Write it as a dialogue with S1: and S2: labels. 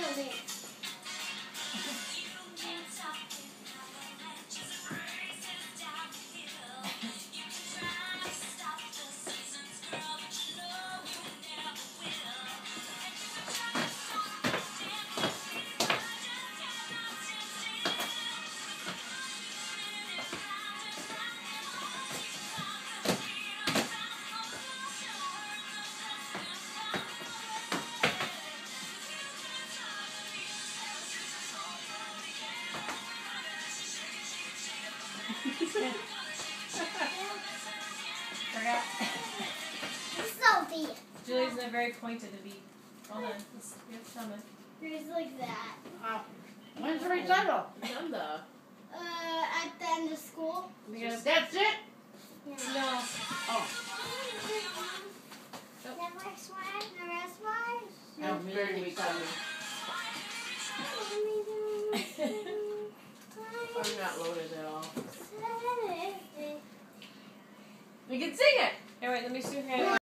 S1: ので。Forgot.
S2: Salty.
S1: Julie's not very pointed to be. Hold on. Let's get stomach.
S2: Here's like that.
S3: Wow. When's the recital?
S4: None the.
S2: Uh, at the end of school.
S1: Because
S3: That's it?
S2: Yeah.
S1: no.
S3: Oh.
S2: Never swag, never swag.
S3: I'm very excited.
S4: I'm We can sing it.
S1: Here, wait. Let me see your hand.